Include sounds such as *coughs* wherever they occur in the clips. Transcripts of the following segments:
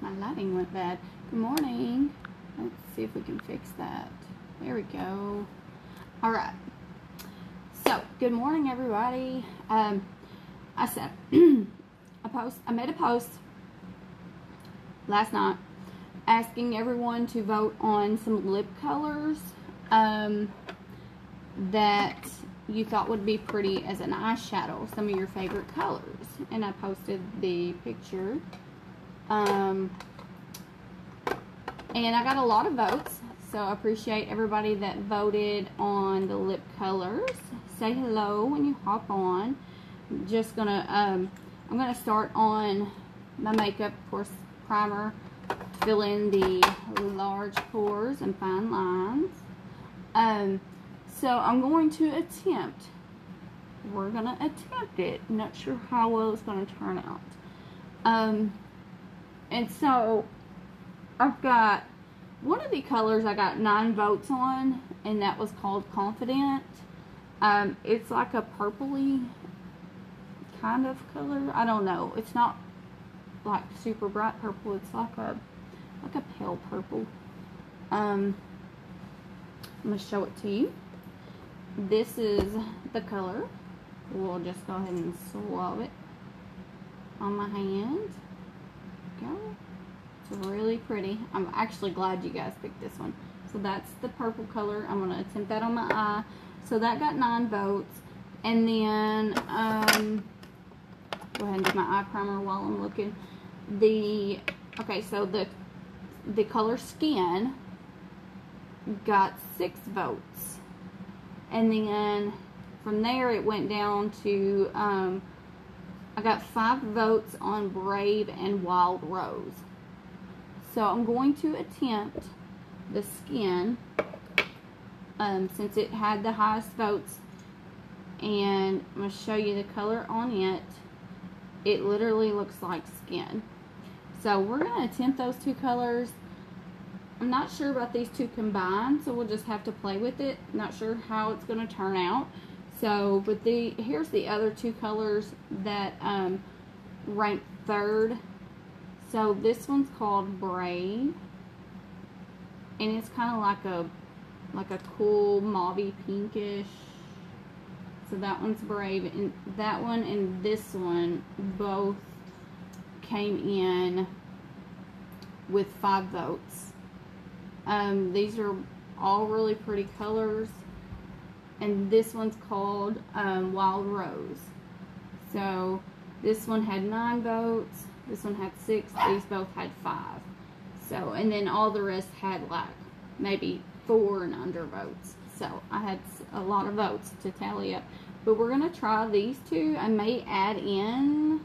My lighting went bad. Good morning. Let's see if we can fix that. There we go. All right. So, good morning, everybody. Um, I said *clears throat* a post. I made a post last night asking everyone to vote on some lip colors um, that you thought would be pretty as an eyeshadow. Some of your favorite colors, and I posted the picture. Um, and I got a lot of votes, so I appreciate everybody that voted on the lip colors. Say hello when you hop on. Just gonna, um, I'm gonna start on my makeup, of course, primer. Fill in the large pores and fine lines. Um, so I'm going to attempt. We're gonna attempt it. Not sure how well it's gonna turn out. Um, and so I've got one of the colors I got nine votes on, and that was called Confident. Um, it's like a purpley kind of color. I don't know. It's not like super bright purple. It's like a like a pale purple. Um, I'm gonna show it to you. This is the color. We'll just go ahead and swab it on my hand go. It's really pretty. I'm actually glad you guys picked this one. So that's the purple color. I'm going to attempt that on my eye. So that got nine votes. And then, um, go ahead and do my eye primer while I'm looking. The, okay, so the, the color skin got six votes. And then from there it went down to, um, I got five votes on Brave and Wild Rose. So I'm going to attempt the skin um, since it had the highest votes. And I'm going to show you the color on it. It literally looks like skin. So we're going to attempt those two colors. I'm not sure about these two combined, so we'll just have to play with it. Not sure how it's going to turn out. So, but the here's the other two colors that um, rank third. So this one's called Brave, and it's kind of like a like a cool mauvey pinkish. So that one's Brave, and that one and this one both came in with five votes. Um, these are all really pretty colors and this one's called um, Wild Rose. So this one had nine votes, this one had six, these both had five. So, and then all the rest had like maybe four and under votes. So I had a lot of votes to tally up. But we're going to try these two. I may add in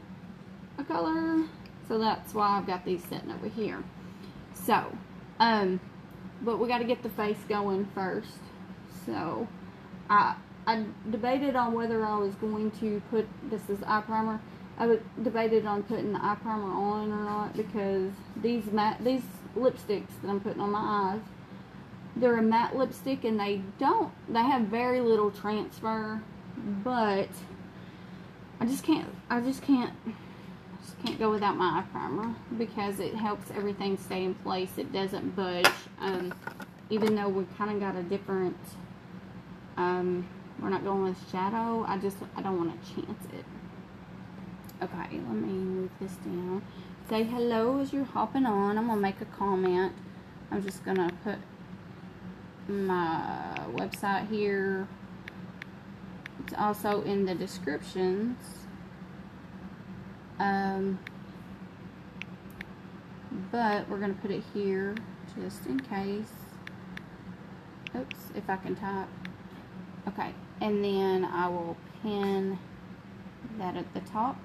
a color. So that's why I've got these sitting over here. So, um, but we got to get the face going first. So, I, I debated on whether I was going to put, this is eye primer, I debated on putting the eye primer on or not because these matte, these lipsticks that I'm putting on my eyes, they're a matte lipstick and they don't, they have very little transfer, but I just can't, I just can't, just can't go without my eye primer because it helps everything stay in place. It doesn't budge, um, even though we kind of got a different um, we're not going with shadow. I just, I don't want to chance it. Okay, let me move this down. Say hello as you're hopping on. I'm going to make a comment. I'm just going to put my website here. It's also in the descriptions. Um, but we're going to put it here just in case. Oops, if I can type. Okay, and then I will pin that at the top,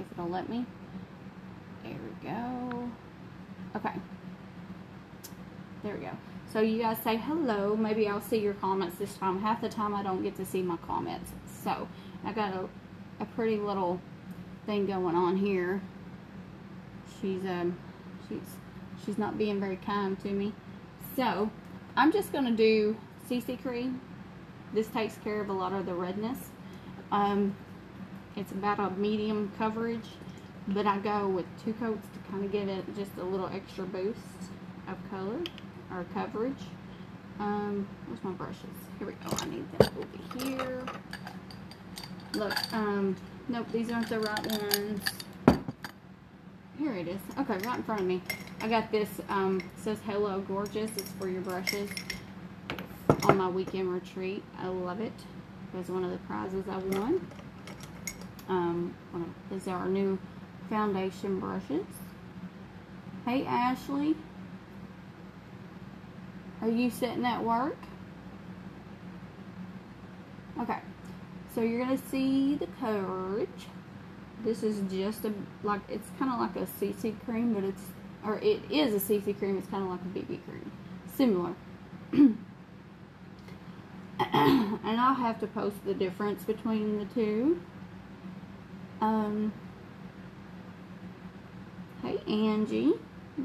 if it'll let me. There we go. Okay. There we go. So you guys say hello. Maybe I'll see your comments this time. Half the time I don't get to see my comments. So I got a, a pretty little thing going on here. She's um she's she's not being very kind to me. So I'm just gonna do CC cream this takes care of a lot of the redness. Um, it's about a medium coverage, but I go with two coats to kind of give it just a little extra boost of color or coverage. Um, where's my brushes? Here we go. I need them over here. Look, um, nope, these aren't the right ones. Here it is. Okay, right in front of me. I got this, um, says Hello Gorgeous. It's for your brushes on my weekend retreat. I love it. It was one of the prizes I won. Um, these are our new foundation brushes. Hey, Ashley. Are you sitting at work? Okay. So you're going to see the coverage. This is just a, like, it's kind of like a CC cream, but it's, or it is a CC cream. It's kind of like a BB cream. Similar. *clears throat* *clears throat* and I'll have to post the difference between the two. Um, hey Angie,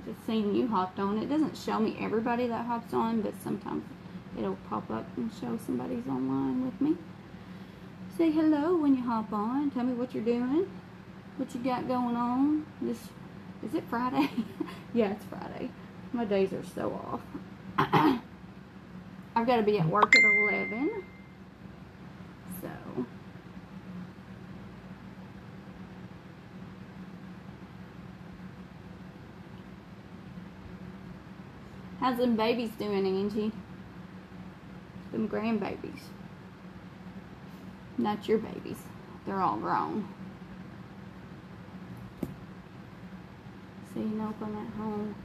just seeing you hopped on. It doesn't show me everybody that hops on, but sometimes it'll pop up and show somebody's online with me. Say hello when you hop on. Tell me what you're doing, what you got going on. This is it Friday? *laughs* yeah, it's Friday. My days are so off. *clears throat* I've got to be at work at 11. So. How's them babies doing, Angie? Them grandbabies. Not your babies. They're all grown. See, nope, I'm at home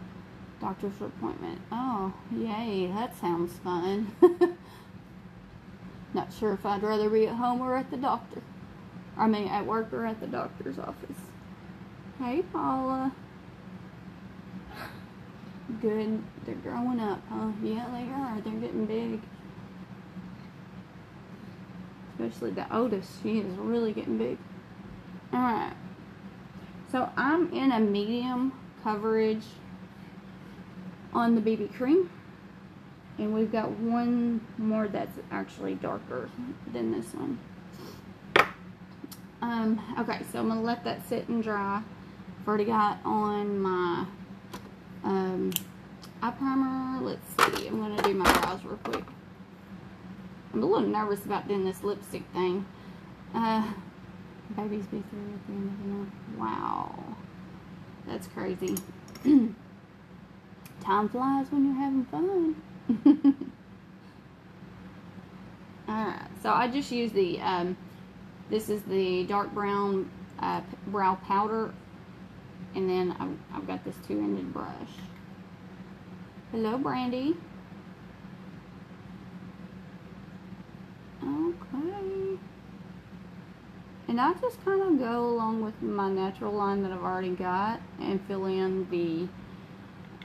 doctor's appointment. Oh, yay, that sounds fun. *laughs* Not sure if I'd rather be at home or at the doctor. I mean, at work or at the doctor's office. Hey, Paula. Good. They're growing up, huh? Yeah, they are. They're getting big. Especially the oldest. She is really getting big. Alright. So I'm in a medium coverage on the BB cream. And we've got one more that's actually darker than this one. Um, okay, so I'm going to let that sit and dry. I've already got on my um, eye primer. Let's see. I'm going to do my brows real quick. I'm a little nervous about doing this lipstick thing. Uh, babies be through at the end of the month. Wow. That's crazy. *clears throat* Time flies when you're having fun. *laughs* Alright, so I just use the, um, this is the dark brown uh, brow powder. And then I've, I've got this two-ended brush. Hello, Brandy. Okay. And I just kind of go along with my natural line that I've already got and fill in the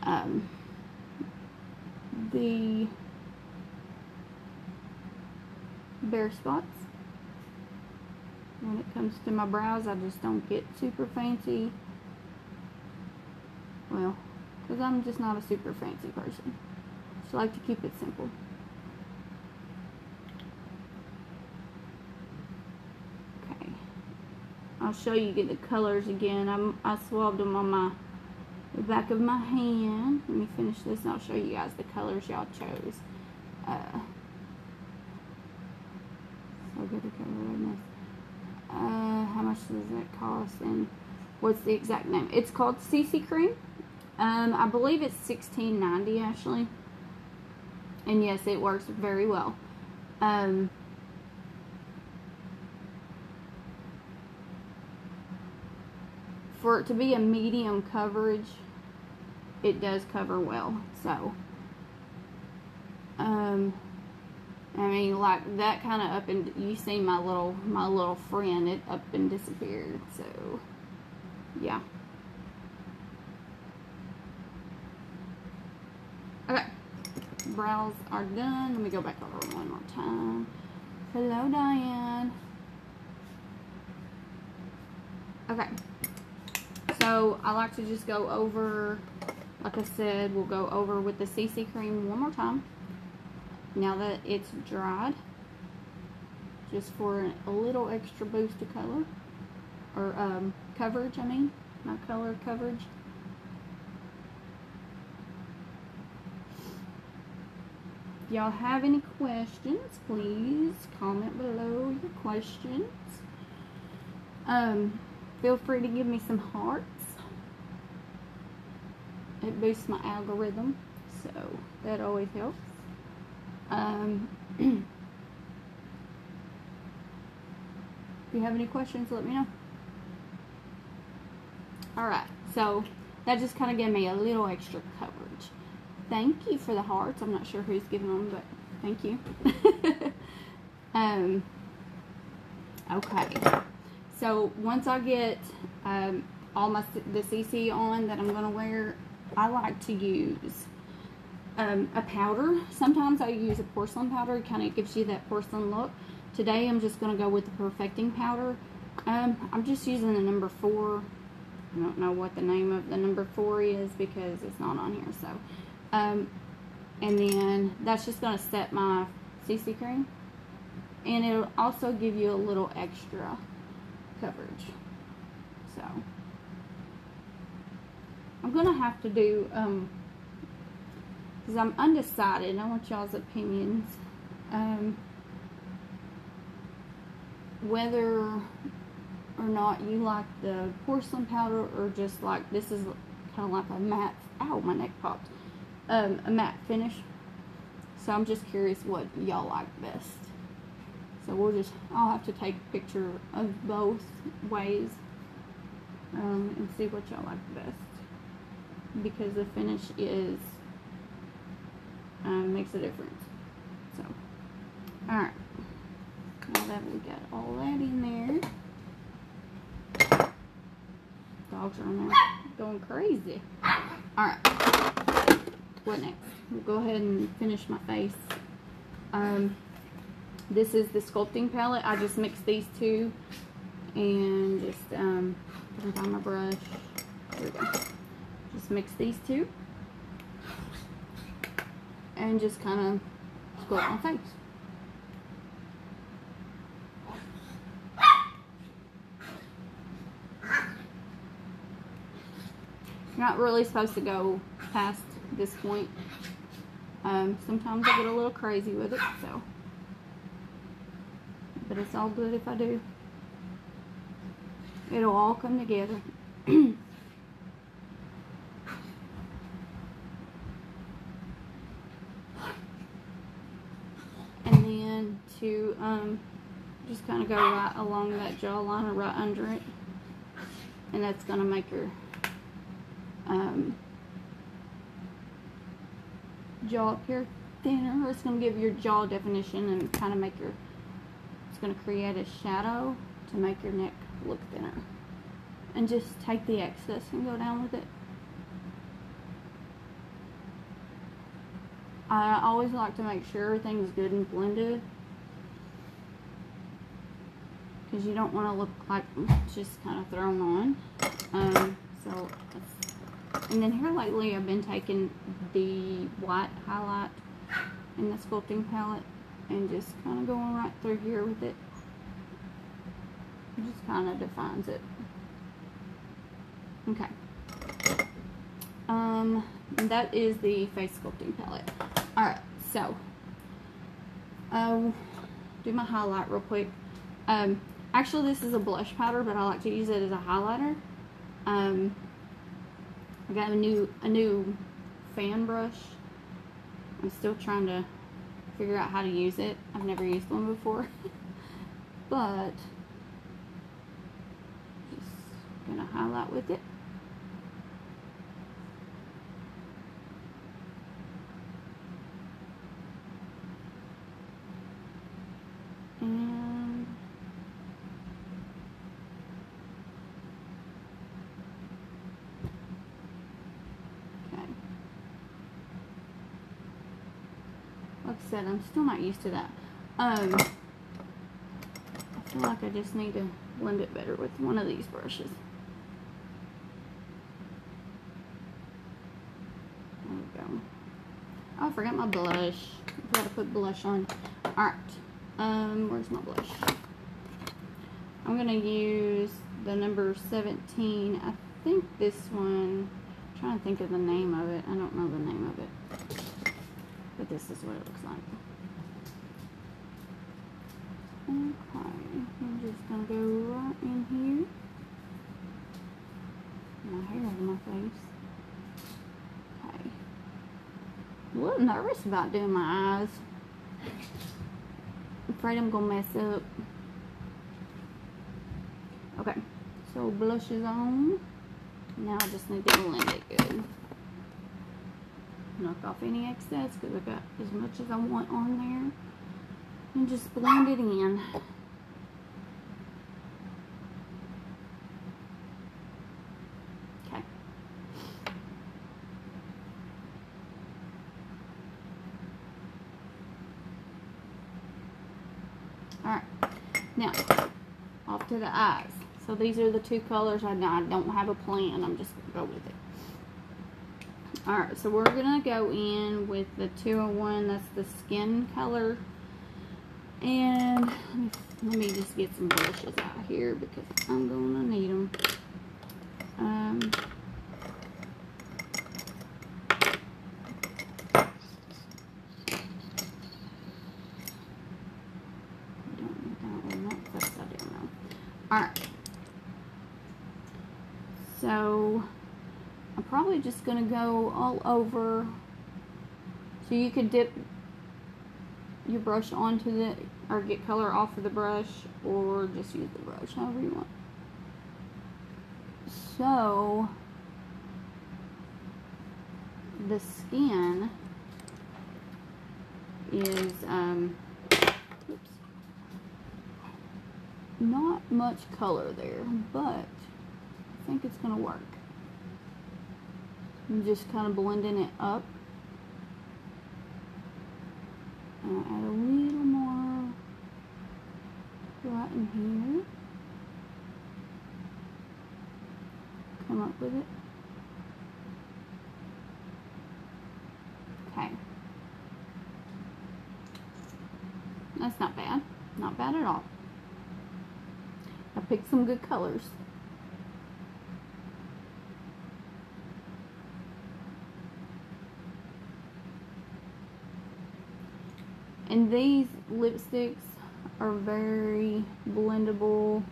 um, the bare spots. When it comes to my brows, I just don't get super fancy. Well, because I'm just not a super fancy person. Just like to keep it simple. Okay. I'll show you the colors again. I'm, I swabbed them on my the back of my hand. Let me finish this and I'll show you guys the colors y'all chose. Uh, so good to cover Uh, how much does that cost and what's the exact name? It's called CC Cream. Um, I believe it's sixteen ninety actually. And yes, it works very well. Um, for it to be a medium coverage, it does cover well. So, um, I mean, like that kind of up and you see my little my little friend, it up and disappeared. So, yeah. Okay, brows are done. Let me go back over one more time. Hello, Diane. Okay. So I like to just go over like I said, we'll go over with the CC cream one more time. Now that it's dried, just for a little extra boost of color, or um, coverage, I mean, not color, coverage. If y'all have any questions, please comment below your questions. Um, feel free to give me some hearts it boosts my algorithm, so that always helps. Um, *clears throat* if you have any questions, let me know. Alright, so that just kind of gave me a little extra coverage. Thank you for the hearts. I'm not sure who's giving them, but thank you. *laughs* um, okay. So once I get um, all my the CC on that I'm going to wear, I like to use um, a powder. Sometimes I use a porcelain powder. It kind of gives you that porcelain look. Today I'm just going to go with the perfecting powder. Um, I'm just using the number four. I don't know what the name of the number four is because it's not on here. So um, and then that's just going to set my CC cream. And it'll also give you a little extra coverage. So, I'm going to have to do, um, because I'm undecided. I want y'all's opinions. Um, whether or not you like the porcelain powder or just like, this is kind of like a matte, ow, my neck popped um, a matte finish. So I'm just curious what y'all like best. So we'll just, I'll have to take a picture of both ways um, and see what y'all like best. Because the finish is, um, makes a difference. So, alright. Now that we got all that in there. Dogs are there going crazy. Alright what next? We'll go ahead and finish my face. Um, this is the sculpting palette. I just mixed these two and just um, find my brush. We go. Just mix these two and just kind of sculpt my face. You're not really supposed to go past this point. Um, sometimes I get a little crazy with it, so. But it's all good if I do. It'll all come together. *clears throat* and then to um, just kind of go right along that jawline or right under it. And that's going to make her um, jaw here thinner. It's going to give your jaw definition and kind of make your, it's going to create a shadow to make your neck look thinner. And just take the excess and go down with it. I always like to make sure everything's good and blended. Because you don't want to look like just kind of thrown on. Um, so and then here lately I've been taking the white highlight in the sculpting palette and just kind of going right through here with it. It just kind of defines it. Okay. Um, that is the face sculpting palette. Alright, so, um, do my highlight real quick. Um, actually this is a blush powder, but I like to use it as a highlighter. Um, I got a new a new fan brush. I'm still trying to figure out how to use it. I've never used one before. *laughs* but just gonna highlight with it. said, I'm still not used to that. Um, I feel like I just need to blend it better with one of these brushes. There we go. Oh, I forgot my blush. I forgot to put blush on. Alright. Um, where's my blush? I'm going to use the number 17. I think this one, I'm trying to think of the name of it. I don't know the name of it. But this is what it looks like. Okay, I'm just gonna go right in here. My hair on my face. Okay. a little nervous about doing my eyes. I'm afraid I'm gonna mess up. Okay, so blush is on. Now I just need to blend it good. Knock off any excess because I got as much as I want on there. And just blend it in. Okay. Alright. Now, off to the eyes. So these are the two colors. I, I don't have a plan. I'm just going to go with it. Alright, so we're to go in with the 201. That's the skin color. And let me just get some brushes out here because I'm to need them. Um, Alright. So, I'm probably just going to go all over. So you could dip your brush onto the, or get color off of the brush, or just use the brush, however you want. So, the skin is, um, oops, not much color there, but I think it's going to work. I'm just kind of blending it up. And add a little more right in here. Come up with it. Okay. That's not bad. Not bad at all. I picked some good colors. And these lipsticks are very blendable.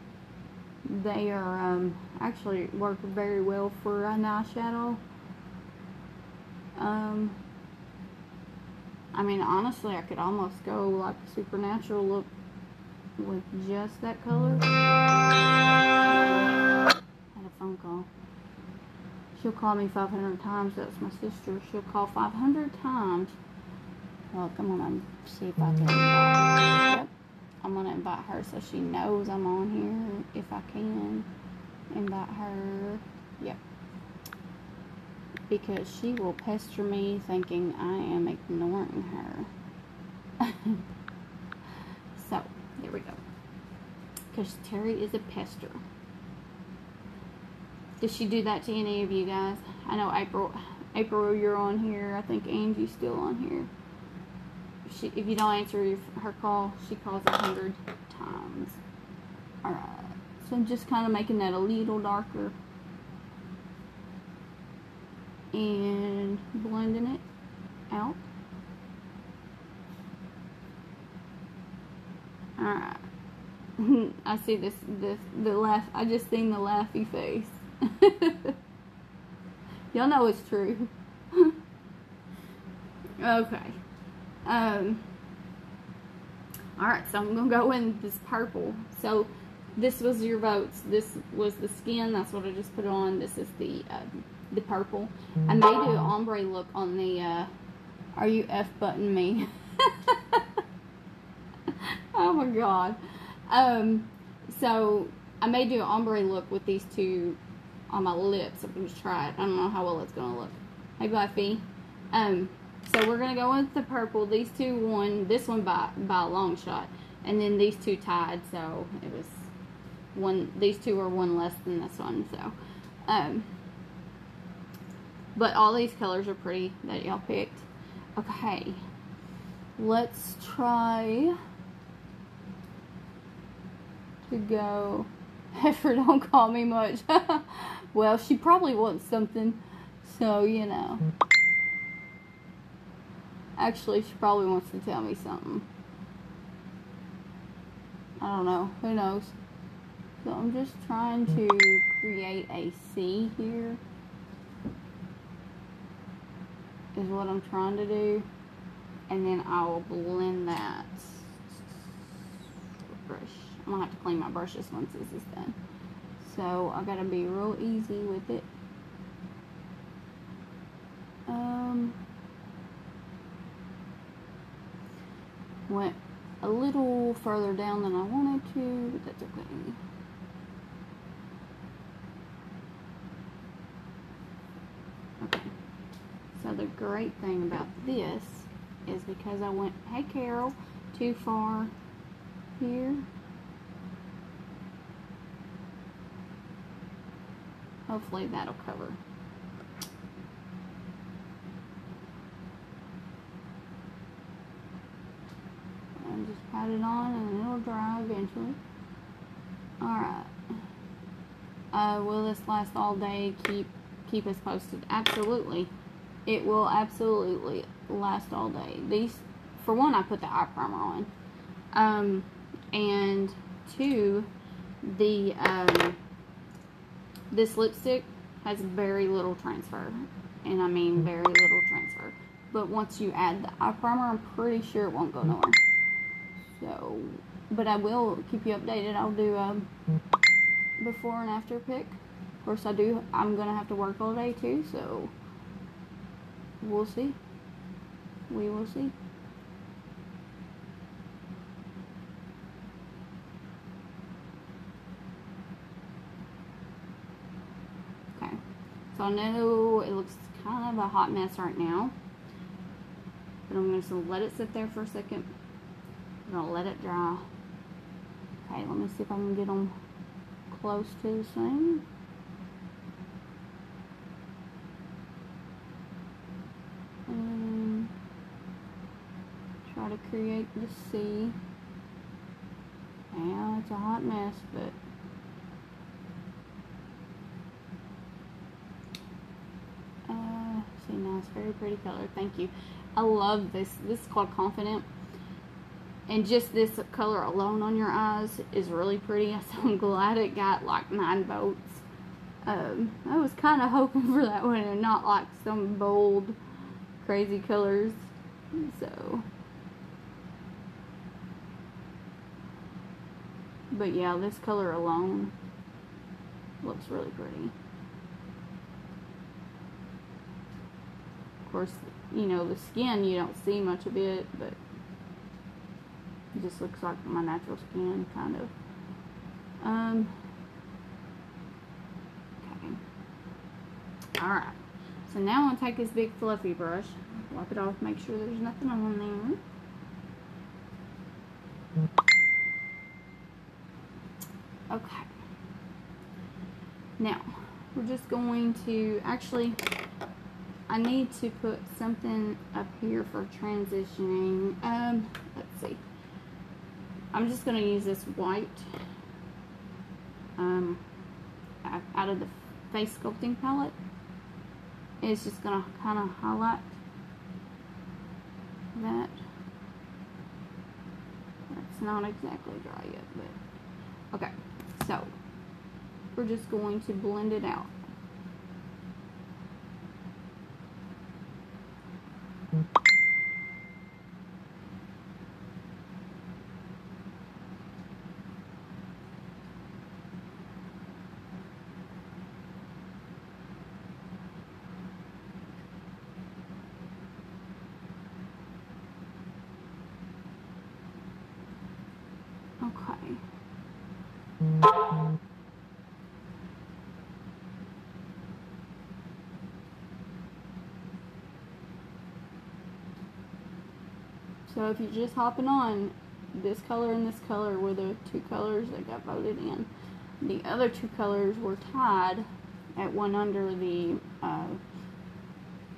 They are um, actually work very well for an eyeshadow. Um, I mean, honestly, I could almost go like a supernatural look with just that color. I had a phone call. She'll call me 500 times. That's my sister. She'll call 500 times well, come on and see if I can invite Yep. I'm going to invite her so she knows I'm on here if I can invite her. Yep. Because she will pester me thinking I am ignoring her. *laughs* so, there we go. Because Terry is a pester. Did she do that to any of you guys? I know April, April, you're on here. I think Angie's still on here she, if you don't answer her call, she calls a hundred times. Alright, so I'm just kind of making that a little darker. And blending it out. Alright. *laughs* I see this, this, the laugh, I just seen the laughy face. *laughs* Y'all know it's true. *laughs* okay. Um, Alright, so I'm going to go in this purple. So this was your votes. This was the skin. That's what I just put on. This is the uh, the purple. I may do ombre look on the, uh, are you F button me? *laughs* oh my god. Um, so I may do an ombre look with these two on my lips. I'm going to try it. I don't know how well it's going to look. Hey, Buffy. Um, so we're going to go with the purple. These two won. This one by, by a long shot. And then these two tied. So it was one. These two are one less than this one. So, um, but all these colors are pretty that y'all picked. Okay. Let's try to go. *laughs* Heifer don't call me much. *laughs* well, she probably wants something. So, you know. Actually, she probably wants to tell me something. I don't know. Who knows? So I'm just trying to create a C here. Is what I'm trying to do. And then I will blend that brush. I'm gonna have to clean my brushes once this is done. So I gotta be real easy with it. Um, went a little further down than I wanted to, but that's okay. Okay. So the great thing about this is because I went, hey Carol, too far here. Hopefully that'll cover. Pat it on and it'll dry eventually. Alright. Uh, will this last all day? Keep keep us posted. Absolutely. It will absolutely last all day. These, for one, I put the eye primer on. Um, and two, the, um, this lipstick has very little transfer. And I mean very little transfer. But once you add the eye primer, I'm pretty sure it won't go nowhere. So, but I will keep you updated. I'll do a before and after pic. Of course, I do. I'm gonna have to work all day too, so we'll see. We will see. Okay, so I know it looks kind of a hot mess right now, but I'm gonna let it sit there for a second. I'm gonna let it dry. Okay, let me see if I can get them close to the same. And try to create the C. Yeah, it's a hot mess, but uh, see now it's very pretty color. Thank you. I love this. This is called Confident and just this color alone on your eyes is really pretty. *laughs* So I'm glad it got like nine votes. Um, I was kind of hoping for that one and not like some bold crazy colors. So. But yeah this color alone looks really pretty. Of course you know the skin you don't see much of it but it just looks like my natural skin, kind of. Um, okay. Alright. So now I'm going to take this big fluffy brush, wipe it off, make sure there's nothing on there. Okay. Now, we're just going to, actually, I need to put something up here for transitioning. Um, let's see. I'm just going to use this white um, out of the face sculpting palette. It's just going to kind of highlight that. It's not exactly dry yet, but okay. So we're just going to blend it out. Okay. So if you're just hopping on, this color and this color were the two colors that got voted in. The other two colors were tied at one under the, uh,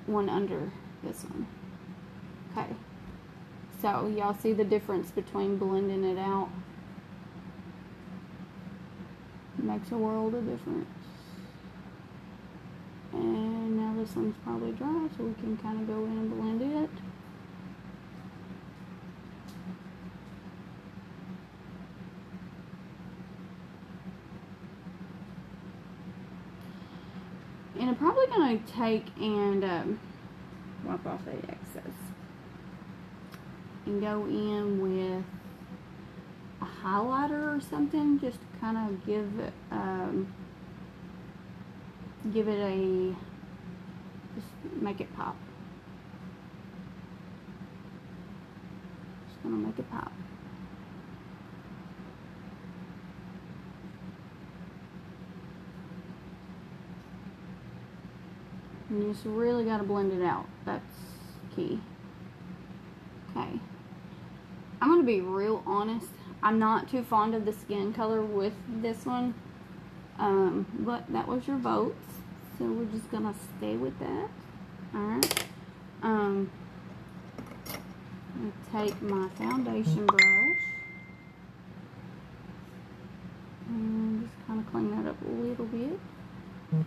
one under this one. Okay. So y'all see the difference between blending it out? makes a world of difference. And now this one's probably dry, so we can kind of go in and blend it. And I'm probably going to take and um, wipe off the excess. And go in with a highlighter or something just kind of give it, um, give it a just make it pop. Just gonna make it pop. And you just really got to blend it out. That's key. Okay. I'm gonna be real honest I'm not too fond of the skin color with this one. Um, but that was your votes. So we're just going to stay with that. Alright. Um, take my foundation brush. And just kind of clean that up a little bit. Of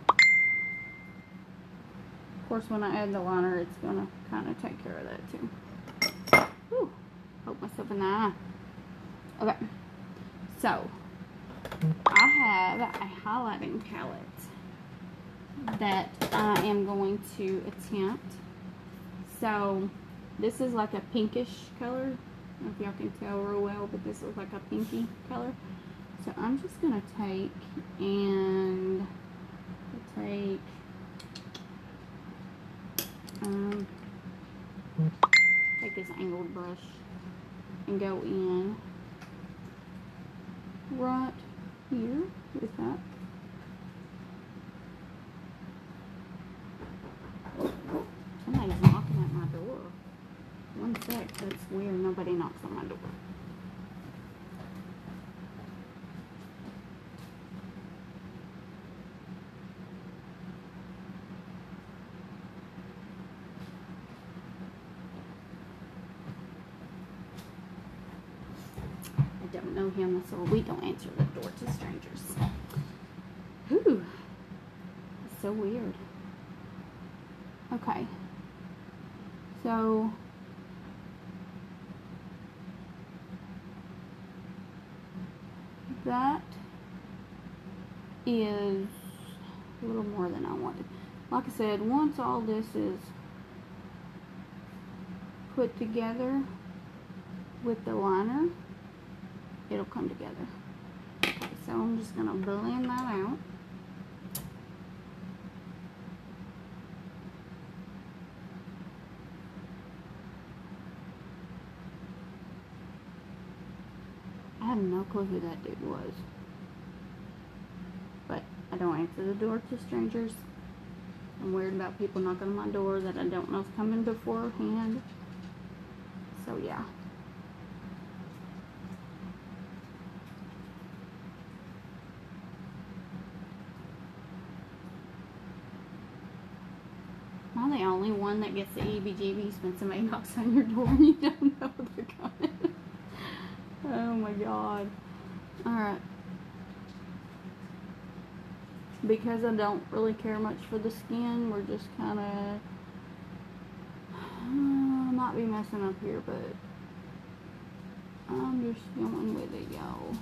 course, when I add the liner, it's going to kind of take care of that too. Whew. Poke myself in the eye. Okay, so I have a highlighting palette that I am going to attempt. So this is like a pinkish color. I don't know if y'all can tell real well, but this is like a pinky color. So I'm just going to take and take um, take this angled brush and go in right here with that. Somebody's knocking at my door. One sec, that's weird. Nobody knocks on my door. don't know him, so we don't answer the door to strangers. Whew. so weird. Okay. So that is a little more than I wanted. Like I said, once all this is put together with the liner, it'll come together. Okay, so I'm just going to blend that out. I have no clue who that dude was. But I don't answer the door to strangers. I'm worried about people knocking on my door that I don't know is coming beforehand. So yeah. Am I the only one that gets the EBGBs when somebody knocks *laughs* on your door and you don't know they're coming? *laughs* oh my god. Alright. Because I don't really care much for the skin, we're just kind of... Uh, might be messing up here, but... I'm just going with it, y'all.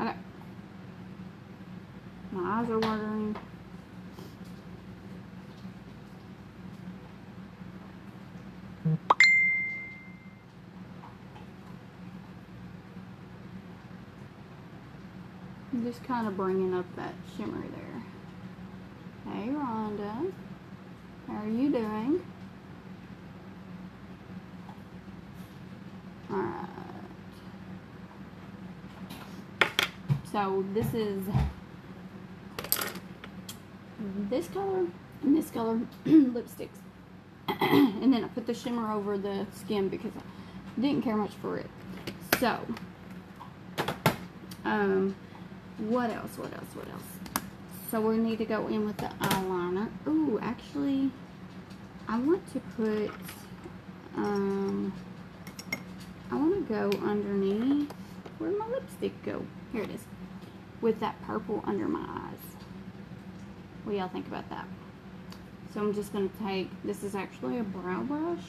Okay. My eyes are watering. I'm just kind of bringing up that shimmer there. Hey, Rhonda. How are you doing? Alright. So this is this color and this color *clears throat* lipsticks. *clears throat* and then I put the shimmer over the skin because I didn't care much for it. So, um, what else? What else? What else? So we need to go in with the eyeliner. Ooh, actually, I want to put, um, I want to go underneath. Where my lipstick go? Here it is. With that purple under my eyes. What y'all think about that? So I'm just going to take, this is actually a brow brush.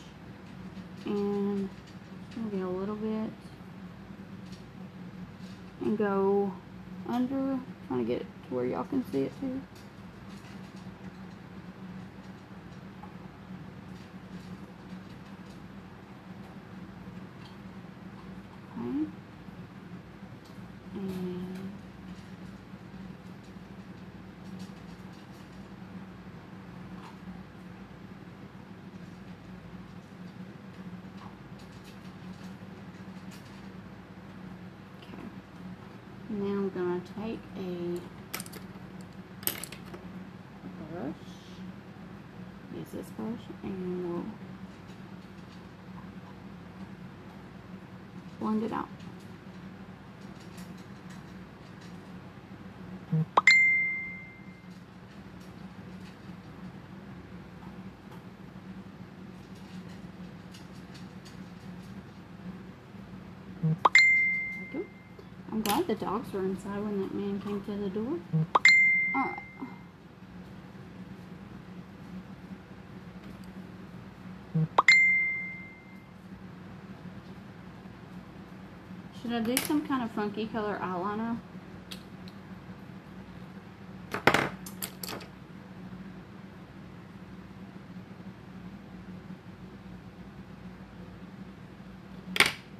And maybe a little bit. And go under, trying to get it to where y'all can see it too. Okay. And Okay. Now I'm gonna take a brush, use this brush, and we'll blend it out. There we go. I'm glad the dogs were inside when that man came to the door. Alright. Should I do some kind of funky color eyeliner?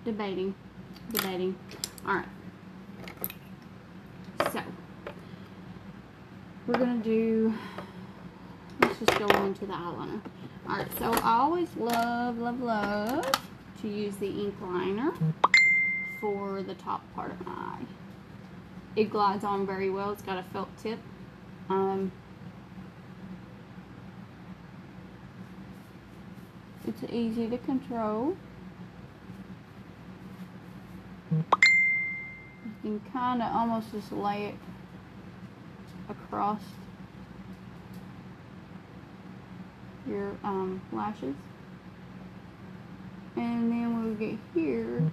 Debating. Debating. Alright. So, we're going to do, let's just go into the eyeliner. Alright, so I always love, love, love to use the ink liner for the top part of my eye. It glides on very well. It's got a felt tip. Um, it's easy to control. You can kind of almost just lay it across your um, lashes. And then when we get here,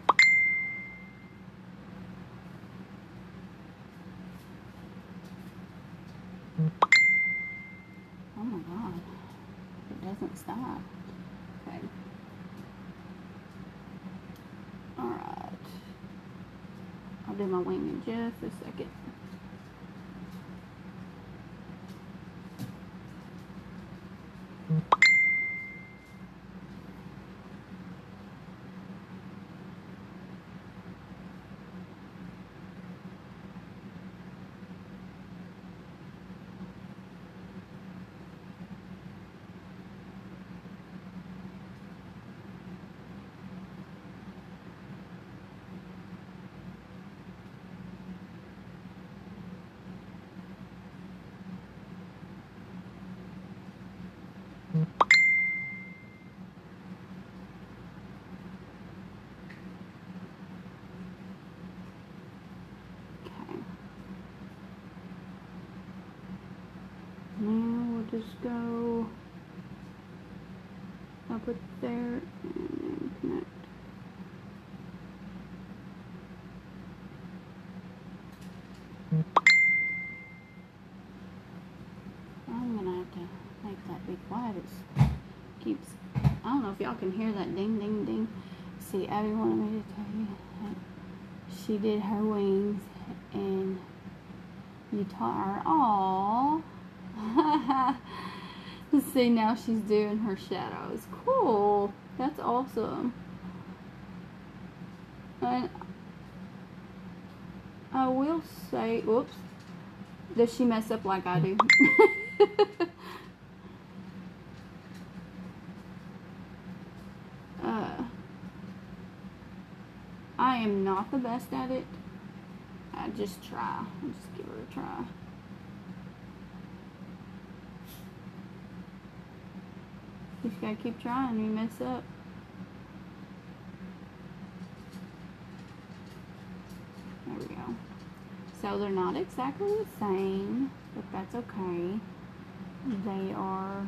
oh my god, it doesn't stop. Okay. Alright. I'll do my wing in just a second. Okay. Now we'll just go up it there and then connect. I'm gonna have to make that be quiet. It keeps. I don't know if y'all can hear that ding ding ding. See, Abby wanted me to tell you that she did her wings and you taught her all. Now she's doing her shadows. Cool. That's awesome. And I will say, whoops. Does she mess up like I do? *laughs* uh, I am not the best at it. I just try. I'll just give her a try. Just gotta keep trying. You mess up. There we go. So they're not exactly the same, but that's okay. They are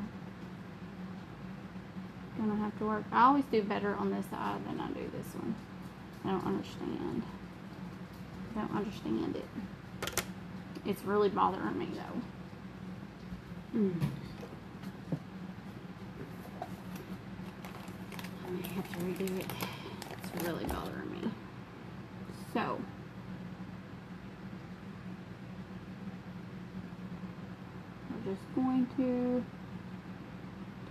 gonna have to work. I always do better on this side than I do this one. I don't understand. I don't understand it. It's really bothering me though. Mm. redo it. It's really bothering me. So, I'm just going to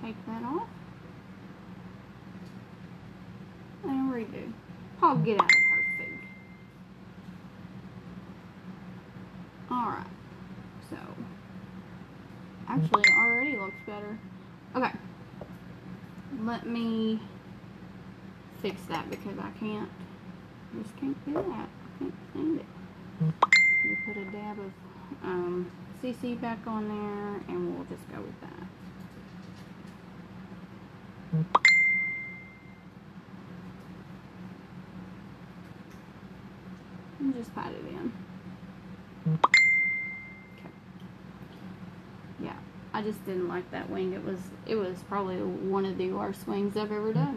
take that off and redo. Paul, get out. Because I can't, just can't do that. I can't stand it. You put a dab of um, CC back on there and we'll just go with that. And just pat it in. Okay. Yeah, I just didn't like that wing. It was it was probably one of the worst wings I've ever done.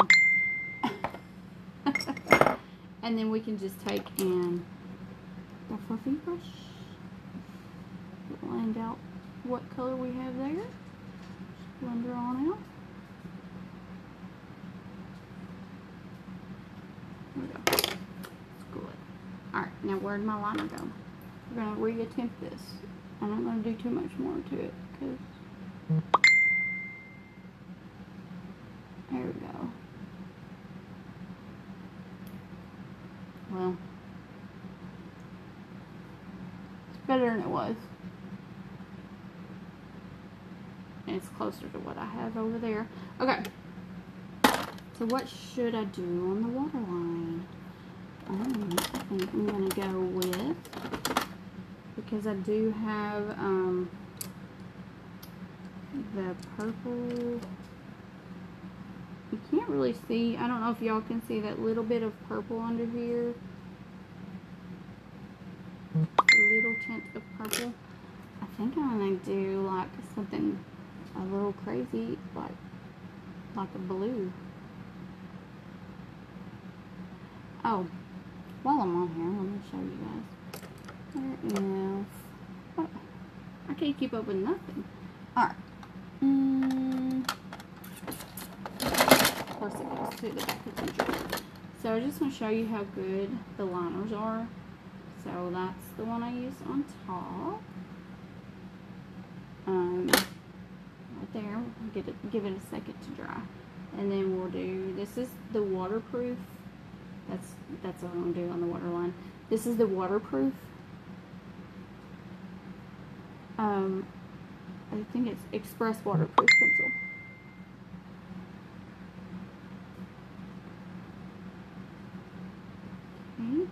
And then we can just take and a fluffy brush blend out what color we have there. Just blend her on out. There we go. Good. Alright, now where'd my liner go? We're going to re-attempt this. I'm not going to do too much more to it because there we go. Well, it's better than it was. And it's closer to what I have over there. Okay. So what should I do on the waterline? Um, I think I'm going to go with, because I do have um, the purple, you can't really see, I don't know if y'all can see that little bit of purple under here. A little tint of purple. I think I'm going to do like something a little crazy, like, like a blue. Oh, while I'm on here, let me show you guys. There is. Oh, I can't keep up with nothing. Alright. Mm, course, it goes to the back of. So I just want to show you how good the liners are. So that's the one I use on top. Um, right there. Get it, give it a second to dry, and then we'll do. This is the waterproof that's that's what I'm gonna do on the waterline. This is the waterproof. Um, I think it's Express waterproof pencil. Okay.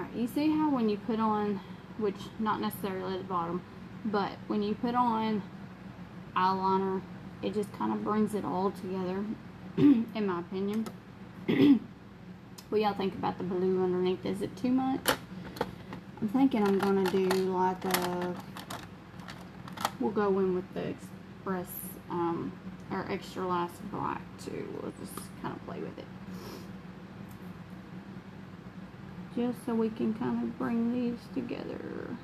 Alright, you see how when you put on, which not necessarily at the bottom, but when you put on eyeliner, it just kind of brings it all together, *clears throat* in my opinion. *clears throat* what y'all think about the blue underneath? Is it too much? I'm thinking I'm going to do like a, we'll go in with the Express, um, or Extra Last Black too. We'll just kind of play with it. Just so we can kind of bring these together.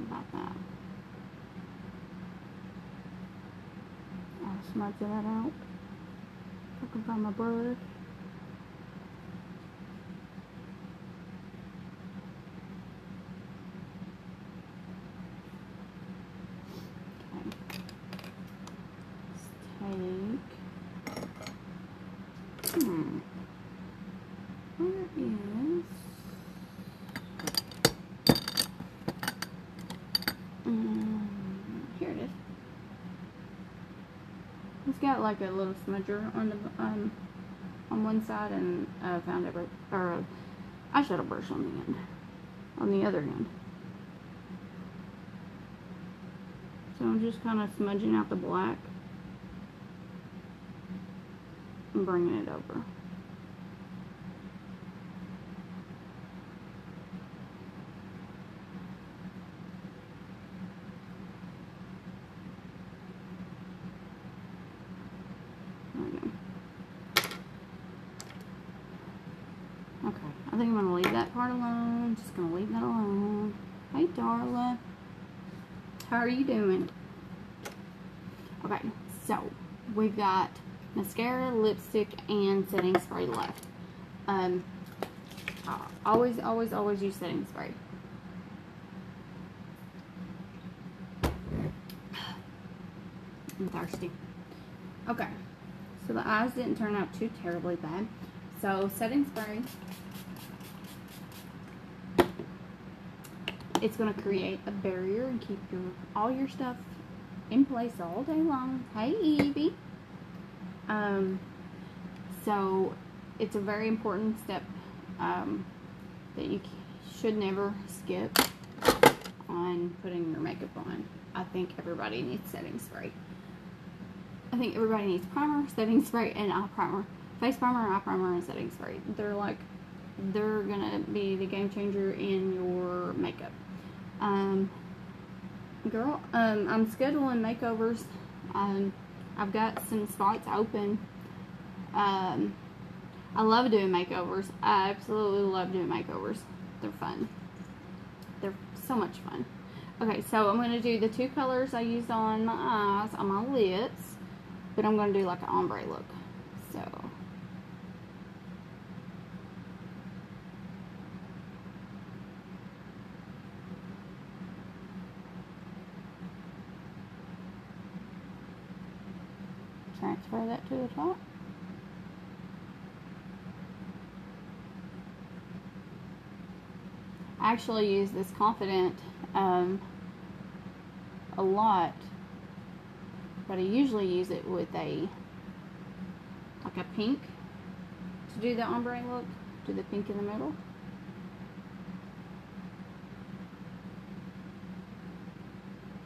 About that. I'll smudge that out. I can find my brush. Hmm. Where is... Um, here it is. It's got like a little smudger on the um on one side and uh, found a or a eyeshadow brush on the end, on the other end. So I'm just kind of smudging out the black and bringing it over. I think I'm going to leave that part alone. Just going to leave that alone. Hey, Darla. How are you doing? Okay, so we've got mascara, lipstick, and setting spray left. Um, I always, always, always use setting spray. *sighs* I'm thirsty. Okay, so the eyes didn't turn out too terribly bad. So setting spray, it's going to create a barrier and keep your all your stuff in place all day long. Hey Evie. Um, so it's a very important step um, that you should never skip on putting your makeup on. I think everybody needs setting spray. I think everybody needs primer, setting spray, and eye primer. Face primer, eye primer, and setting spray. They're like, they're gonna be the game changer in your makeup. Um, girl, um, I'm scheduling makeovers. Um, I've got some spots open. Um, I love doing makeovers. I absolutely love doing makeovers. They're fun. They're so much fun. Okay, so I'm going to do the two colors I used on my eyes, on my lips. But I'm going to do like an ombre look. So. Transfer that to the top. I actually use this Confident um, a lot but I usually use it with a like a pink to do the ombre look do the pink in the middle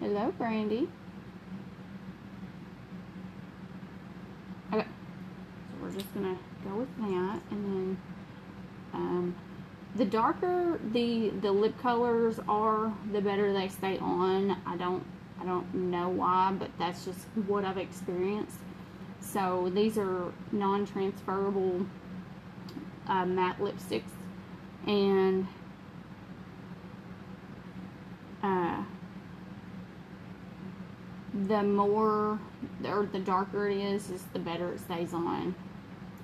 hello Brandy okay just gonna go with that and then um, the darker the the lip colors are the better they stay on I don't I don't know why, but that's just what I've experienced. So these are non-transferable uh, matte lipsticks, and uh, the more or the darker it is, is the better it stays on.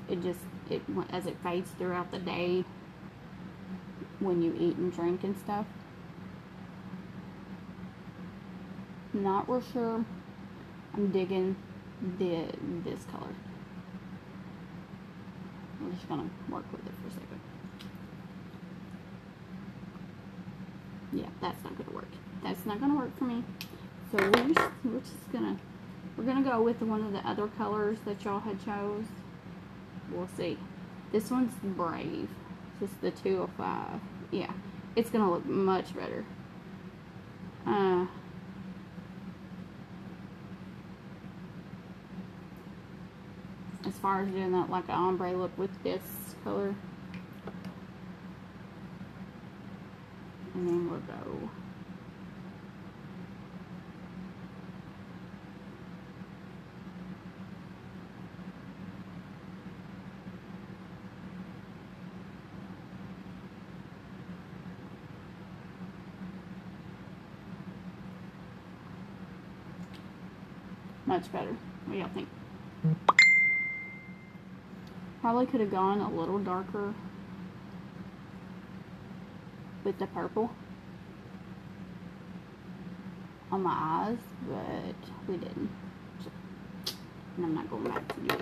It just it as it fades throughout the day when you eat and drink and stuff. Not real sure. I'm digging the this color. I'm just gonna work with it for a second. Yeah, that's not gonna work. That's not gonna work for me. So we're just, we're just gonna we're gonna go with one of the other colors that y'all had chose. We'll see. This one's Brave. This is the 205. Yeah, it's gonna look much better. Uh, as far as doing that like an ombre look with this color. And then we'll go much better. What do y'all think? Probably could have gone a little darker with the purple on my eyes, but we didn't. And I'm not going back to do this.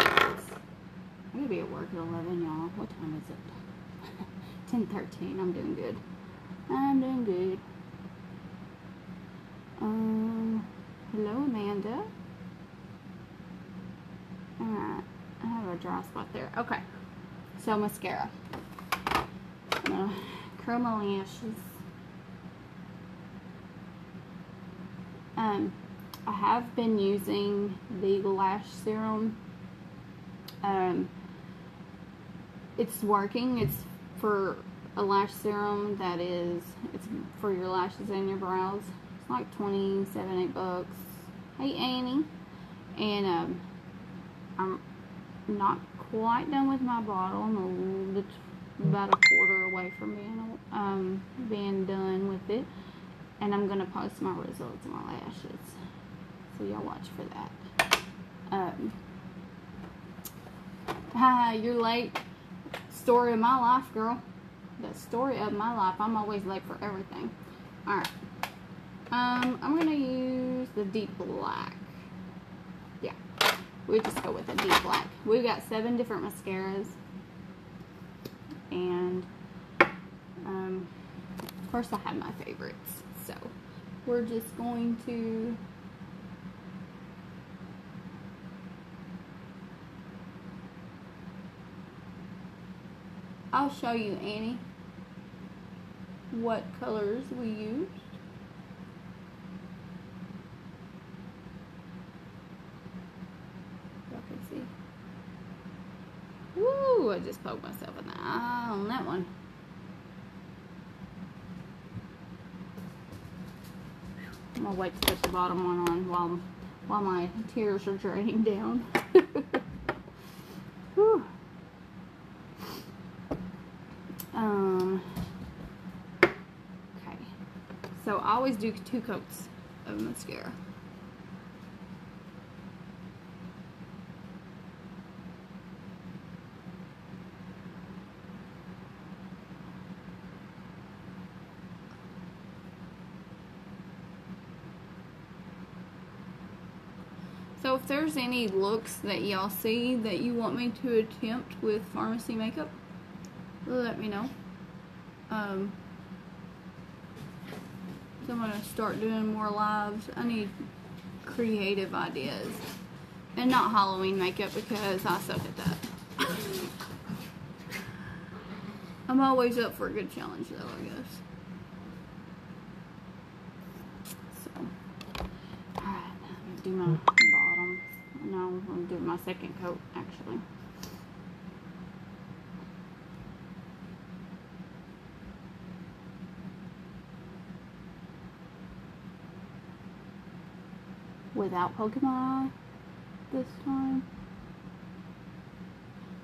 I'm going to be at work at 11, y'all. What time is it? *laughs* 10.13. I'm doing good. I'm doing good. Um, hello, Amanda. Alright. I have a dry spot there. Okay. So mascara. Gonna curl my lashes. Um, I have been using the lash serum. Um, it's working. It's for a lash serum that is, it's for your lashes and your brows. It's like 27, 8 bucks. Hey Annie. And um, I'm not quite done with my bottle. I'm a little bit about a quarter away from being um, being done with it. And I'm gonna post my results of my lashes. So y'all watch for that. Um, you're late. Story of my life, girl. The story of my life. I'm always late for everything. Alright. Um, I'm gonna use the deep black. We just go with a deep black. We've got seven different mascaras. And um, of course I have my favorites. So we're just going to I'll show you Annie what colors we used. Y'all can see. Woo! I just poked myself in the eye on that one. I'm gonna wait to put the bottom one on while while my tears are draining down. *laughs* Um, okay. So I always do two coats of mascara. So if there's any looks that y'all see that you want me to attempt with Farmasi makeup, let me know. Um, so I'm going to start doing more lives. I need creative ideas. And not Halloween makeup because I suck at that. *laughs* I'm always up for a good challenge though, I guess. So, alright, let me do my bottoms. No, I'm going to do my second coat actually. without Pokemon this time.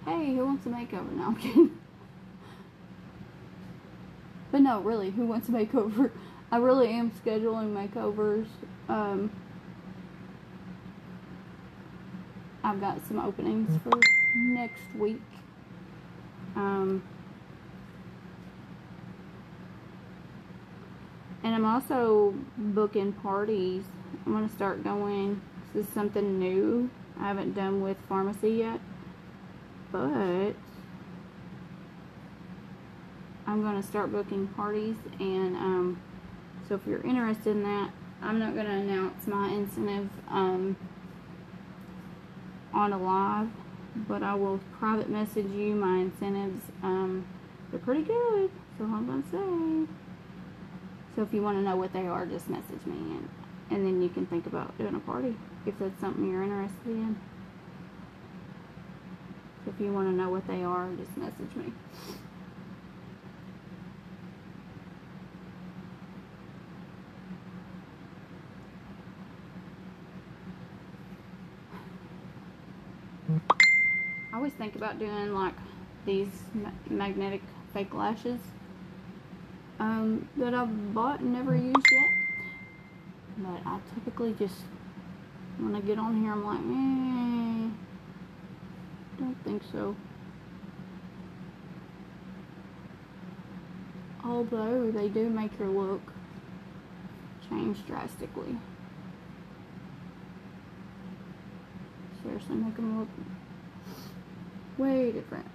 Hey, who wants a makeover? No, I'm kidding. But no, really, who wants a makeover? I really am scheduling makeovers. Um, I've got some openings for next week. Um, and I'm also booking parties I'm going to start going. This is something new I haven't done with Farmasi yet. But I'm going to start booking parties. And um, so if you're interested in that, I'm not going to announce my incentive um, on a live. But I will private message you my incentives. Um, they're pretty good. So I'm going to say. So if you want to know what they are, just message me. And and then you can think about doing a party if that's something you're interested in. So if you want to know what they are, just message me. Think about doing like these ma magnetic fake lashes um, that I've bought and never used yet. But I typically just, when I get on here, I'm like, eh, don't think so. Although they do make your look change drastically. Seriously, make them look way different.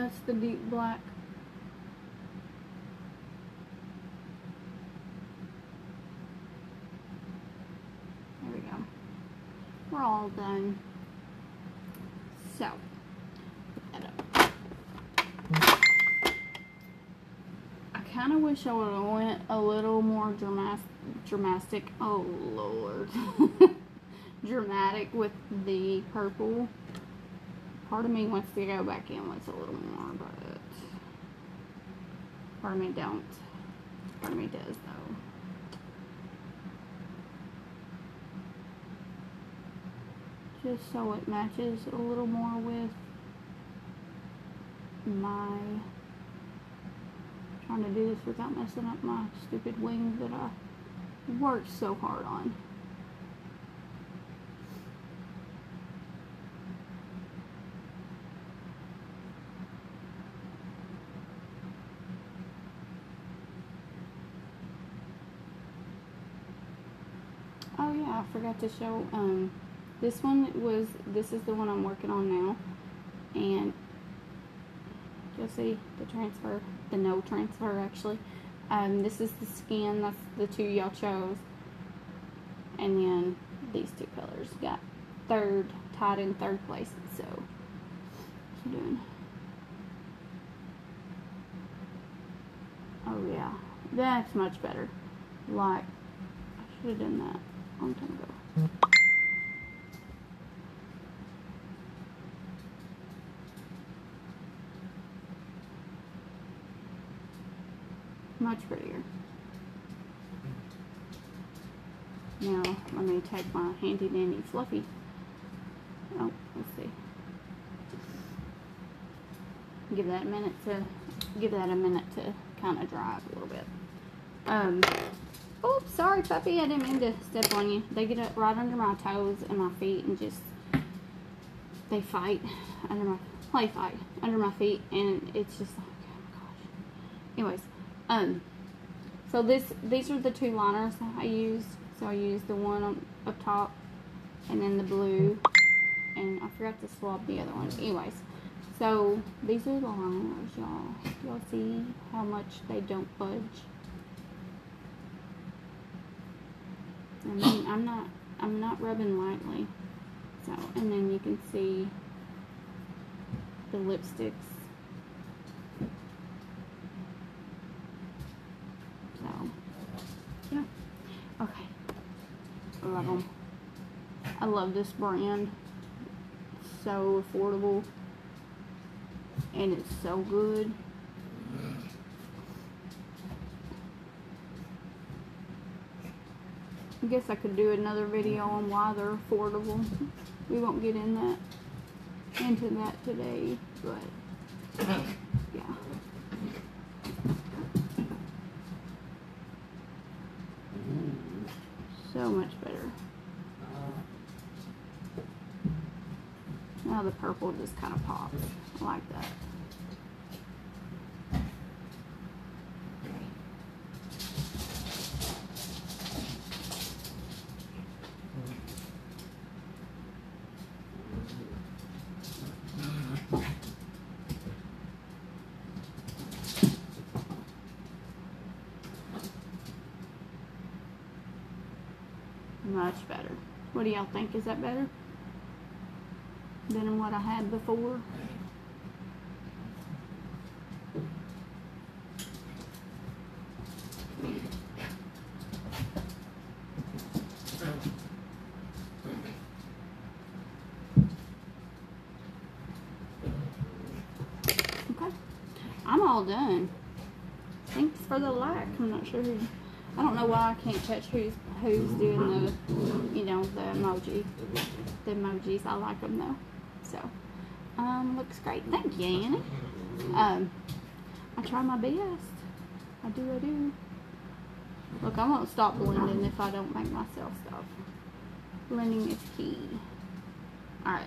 That's the deep black. There we go. We're all done. So. I kind of wish I would have went a little more dramatic, dramatic. Oh lord, *laughs* dramatic with the purple. Part of me wants to go back in with a little more, me don't. Me does though. just so it matches a little more with my trying to do this without messing up my stupid wings that I worked so hard on. Oh yeah, I forgot to show um this one was, this is the one I'm working on now. And you'll see the transfer, the no transfer actually. Um, this is the skin, that's the two y'all chose. And then these two colors got third, tied in third place. So, what's he doing? Oh yeah, that's much better. Like, I should have done that a long time ago. Much prettier. Now, let me take my handy dandy fluffy. Oh, let's see. Give that a minute to, give that a minute to kind of dry up a little bit. Um, oh, sorry puppy, I didn't mean to step on you. They get up right under my toes and my feet and just, they fight under my, play fight under my feet and it's just like, oh my gosh. Anyways, um, so this these are the two liners I used. So I used the one on, up top and then the blue. And I forgot to swab the other one. Anyways, so these are the liners, y'all. Y'all see how much they don't budge? I mean, *coughs* I'm not, I'm not rubbing lightly. So, and then you can see the lipsticks Okay. I love them. I love this brand. It's so affordable. And it's so good. I guess I could do another video on why they're affordable. We won't get in that into that today, but *laughs* yeah. so much better. Now the purple just kind of pops. Like that. Much better. What do y'all think? Is that better than what I had before? Okay. I'm all done. Thanks for the like. I'm not sure who I don't know why I can't touch who's who's doing the, you know, the emoji, the emojis. I like them though. So, um, looks great. Thank you, Annie. Um, I try my best. I do, I do. Look, I won't stop blending if I don't make myself stop. Blending is key. Alright.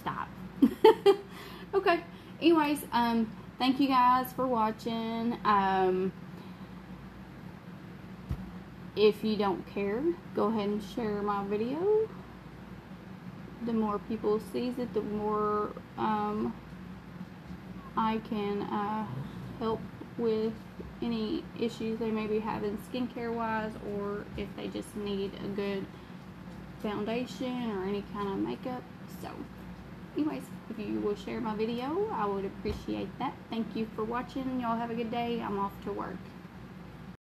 Stop. *laughs* okay. Anyways, um, thank you guys for watching. Um, if you don't care, go ahead and share my video. The more people sees it, the more um, I can uh, help with any issues they may be having skincare wise or if they just need a good foundation or any kind of makeup. So, anyways, if you will share my video, I would appreciate that. Thank you for watching. Y'all have a good day. I'm off to work.